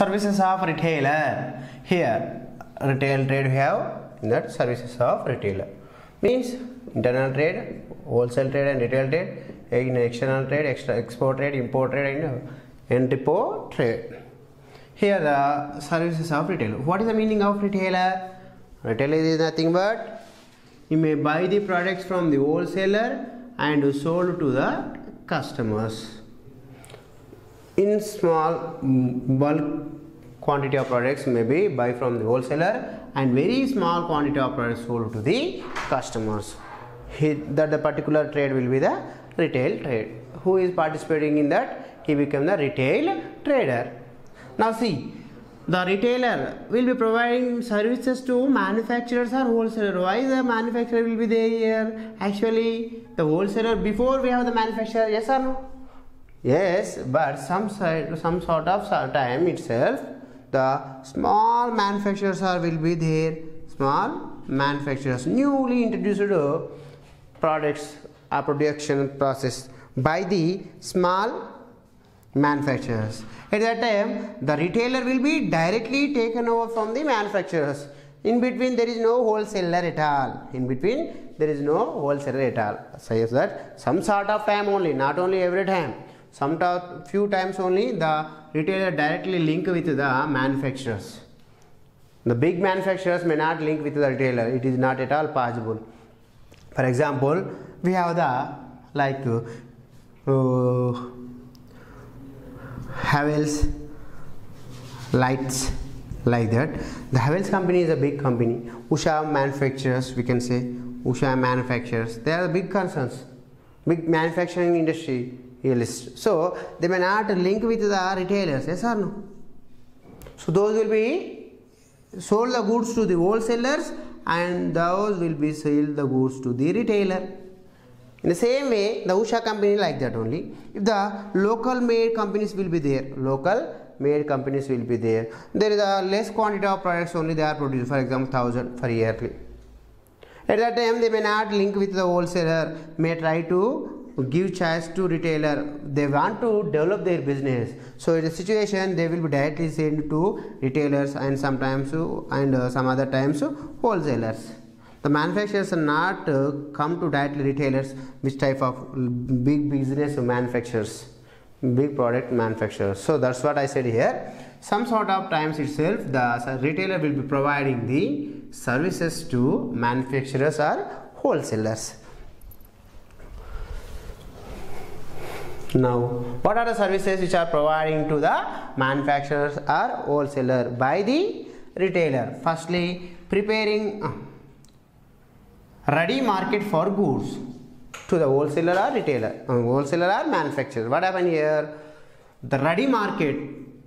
services of retailer here retail trade we have that services of retailer means internal trade wholesale trade and retail trade in external trade extra export trade import trade and entrepot trade. Here the services of retailer what is the meaning of retailer retailer is nothing but you may buy the products from the wholesaler and sold to the customers in small bulk quantity of products may be buy from the wholesaler and very small quantity of products sold to the customers. He, that the particular trade will be the retail trade. Who is participating in that? He become the retail trader. Now see the retailer will be providing services to manufacturers or wholesaler. Why the manufacturer will be there? Actually the wholesaler before we have the manufacturer yes or no Yes, but some side, some sort of time itself, the small manufacturers are will be there. Small manufacturers, newly introduced uh, products or production process by the small manufacturers. At that time, the retailer will be directly taken over from the manufacturers. In between, there is no wholesaler at all. In between, there is no wholesaler at all. Says that some sort of time only, not only every time some few times only the retailer directly link with the manufacturers. The big manufacturers may not link with the retailer. It is not at all possible. For example we have the like uh, Havells lights like that. The Havells company is a big company. Usha manufacturers we can say. Usha manufacturers. They are the big concerns. Big manufacturing industry list. So they may not link with the retailers, yes or no? So those will be sold the goods to the wholesalers and those will be sold the goods to the retailer. In the same way, the Usha company like that only. If the local made companies will be there, local made companies will be there. There is a less quantity of products only they are produced, for example, thousand for yearly. At that time, they may not link with the wholesaler, may try to give choice to retailer they want to develop their business. So in a situation they will be directly sent to retailers and sometimes and uh, some other times wholesalers. The manufacturers are not uh, come to directly retailers which type of big business manufacturers big product manufacturers. So that's what i said here. Some sort of times itself the retailer will be providing the services to manufacturers or wholesalers Now, what are the services which are providing to the manufacturers or wholesaler by the retailer? Firstly, preparing uh, ready market for goods to the wholesaler or retailer, uh, wholesaler or manufacturer. What happened here? The ready market,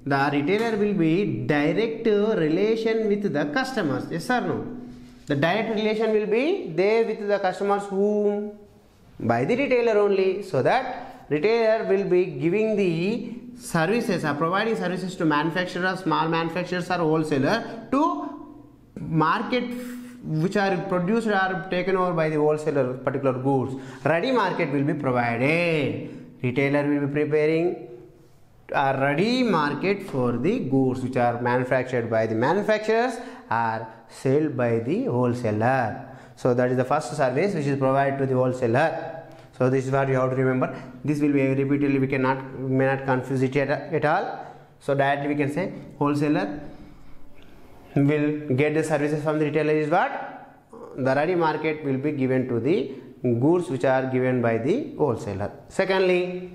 the retailer will be direct relation with the customers. Yes or no? The direct relation will be there with the customers whom by the retailer only so that retailer will be giving the services or providing services to manufacturers, small manufacturers or wholesaler to market which are produced or taken over by the wholesaler particular goods. Ready market will be provided. Retailer will be preparing a ready market for the goods which are manufactured by the manufacturers or sold by the wholesaler. So that is the first service which is provided to the wholesaler so this is what you have to remember. This will be repeatedly we cannot may not confuse it at, at all. So directly we can say wholesaler will get the services from the retailer is what? The ready market will be given to the goods which are given by the wholesaler. Secondly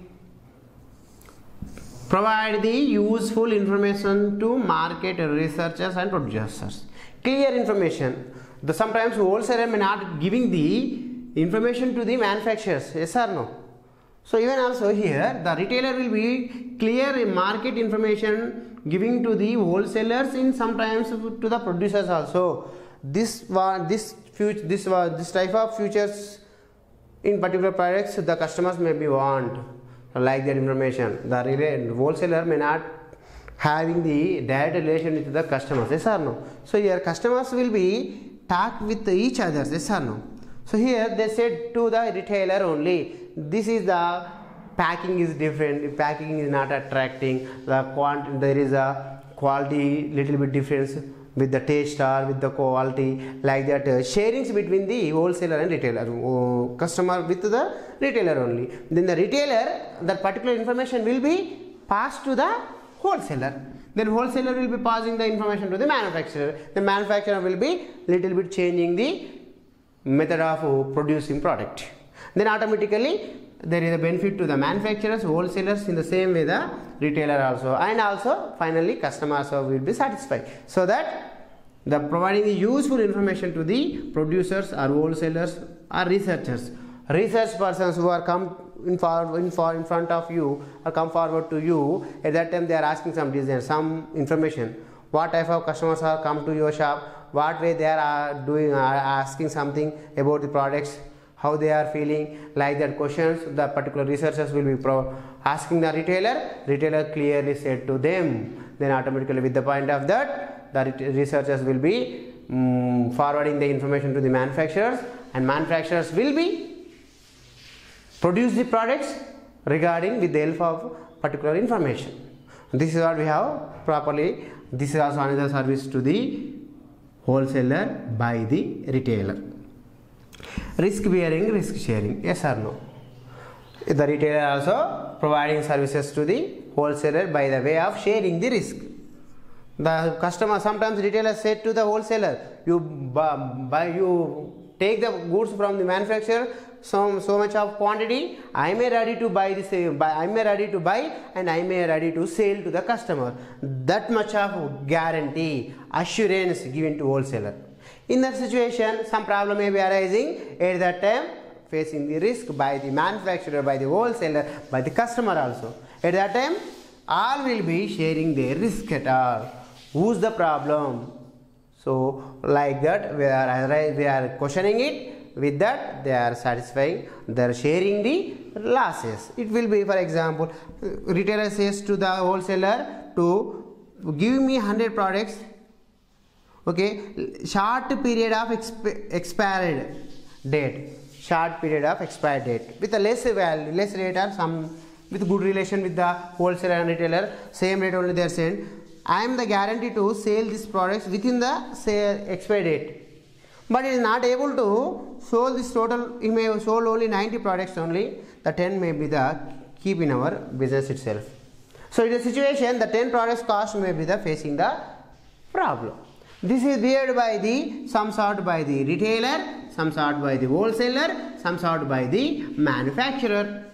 provide the useful information to market researchers and producers. Clear information. The sometimes wholesaler may not giving the information to the manufacturers. Yes or no? So even also here the retailer will be clear market information giving to the wholesalers in sometimes to the producers also. This this future this was this type of futures in particular products the customers may be want like that information. The wholesaler may not having the direct relation with the customers. Yes or no? So here customers will be talk with each other yes or no so here they said to the retailer only, this is the packing is different, packing is not attracting, the quant there is a quality little bit difference with the taste or with the quality like that uh, sharings between the wholesaler and retailer uh, customer with the retailer only. Then the retailer that particular information will be passed to the wholesaler. Then wholesaler will be passing the information to the manufacturer. The manufacturer will be little bit changing the method of uh, producing product. Then automatically there is a benefit to the manufacturers wholesalers in the same way the retailer also. And also finally customers will be satisfied. So that the providing the useful information to the producers or wholesalers or researchers. Research persons who are come in, in, for, in front of you or come forward to you at that time they are asking some design some information. What type of customers are come to your shop what way they are uh, doing are asking something about the products how they are feeling like that questions the particular researchers will be pro- asking the retailer. Retailer clearly said to them then automatically with the point of that the researchers will be mm, forwarding the information to the manufacturers and manufacturers will be produce the products regarding with the help of particular information. This is what we have properly this is also another service to the wholesaler by the retailer. Risk bearing risk sharing. Yes or no? The retailer also providing services to the wholesaler by the way of sharing the risk. The customer sometimes retailer said to the wholesaler you buy, buy you take the goods from the manufacturer so, so much of quantity. I may ready to buy this buy, i may ready to buy and i may ready to sell to the customer. That much of guarantee assurance given to wholesaler. In that situation some problem may be arising. At that time facing the risk by the manufacturer by the wholesaler by the customer also. At that time all will be sharing their risk at all. Who's the problem so like that we are we are questioning it. With that they are satisfying they are sharing the losses. It will be for example retailer says to the wholesaler to give me 100 products okay? Short period of exp- expired date. Short period of expired date. With a less value less rate or some with good relation with the wholesaler and retailer same rate only they are saying i am the guarantee to sell these products within the say expiry date. But it is not able to sold this total he may have sold only 90 products only. The 10 may be the keep in our business itself. So in a situation the 10 products cost may be the facing the problem. This is beared by the some sort by the retailer some sort by the wholesaler some sort by the manufacturer.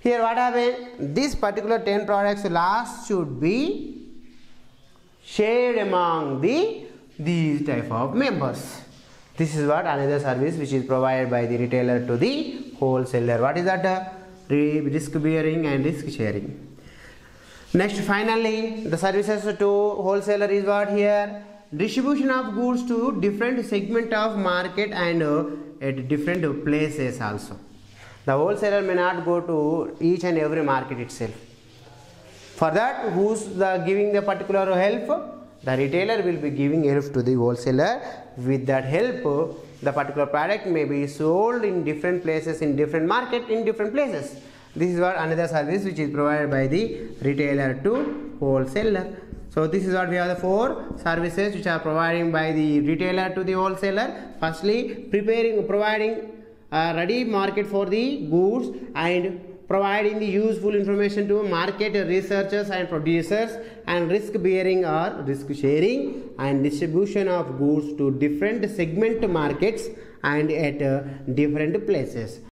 Here what happened? This particular 10 products last should be shared among the these type of members. This is what another service which is provided by the retailer to the wholesaler. What is that? Risk bearing and risk sharing. Next finally the services to wholesaler is what here? Distribution of goods to different segment of market and uh, at different places also. The wholesaler may not go to each and every market itself for that who's the giving the particular help? The retailer will be giving help to the wholesaler. With that help the particular product may be sold in different places in different market in different places. This is what another service which is provided by the retailer to wholesaler. So this is what we have the four services which are providing by the retailer to the wholesaler. Firstly preparing providing a ready market for the goods and providing the useful information to market researchers and producers and risk bearing or risk sharing and distribution of goods to different segment markets and at uh, different places